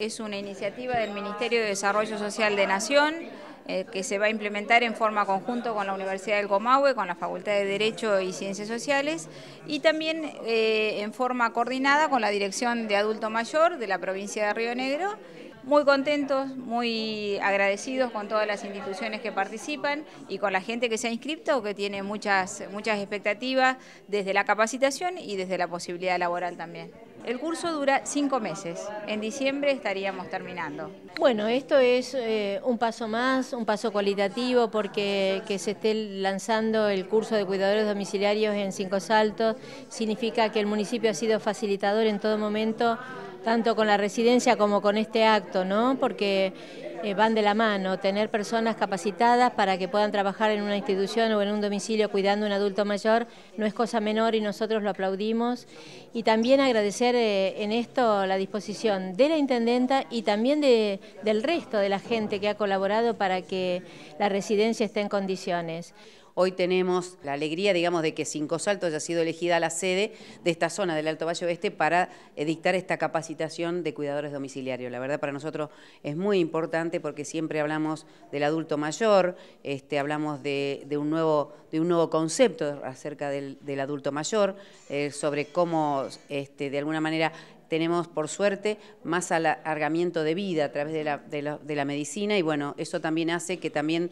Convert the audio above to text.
Es una iniciativa del Ministerio de Desarrollo Social de Nación eh, que se va a implementar en forma conjunta con la Universidad del Comahue, con la Facultad de Derecho y Ciencias Sociales y también eh, en forma coordinada con la Dirección de Adulto Mayor de la provincia de Río Negro muy contentos, muy agradecidos con todas las instituciones que participan y con la gente que se ha inscrito, que tiene muchas, muchas expectativas desde la capacitación y desde la posibilidad laboral también. El curso dura cinco meses, en diciembre estaríamos terminando. Bueno, esto es eh, un paso más, un paso cualitativo porque que se esté lanzando el curso de cuidadores domiciliarios en Cinco Saltos significa que el municipio ha sido facilitador en todo momento tanto con la residencia como con este acto, ¿no? porque eh, van de la mano, tener personas capacitadas para que puedan trabajar en una institución o en un domicilio cuidando a un adulto mayor no es cosa menor y nosotros lo aplaudimos. Y también agradecer eh, en esto la disposición de la Intendenta y también de, del resto de la gente que ha colaborado para que la residencia esté en condiciones. Hoy tenemos la alegría, digamos, de que Cinco Saltos haya sido elegida la sede de esta zona del Alto Valle Oeste para eh, dictar esta capacitación de cuidadores domiciliarios. La verdad para nosotros es muy importante porque siempre hablamos del adulto mayor, este, hablamos de, un nuevo, de un nuevo concepto acerca del, adulto mayor, eh, sobre cómo este, de alguna manera tenemos por suerte más alargamiento de vida a través de la, de, la, medicina y bueno, eso también hace que también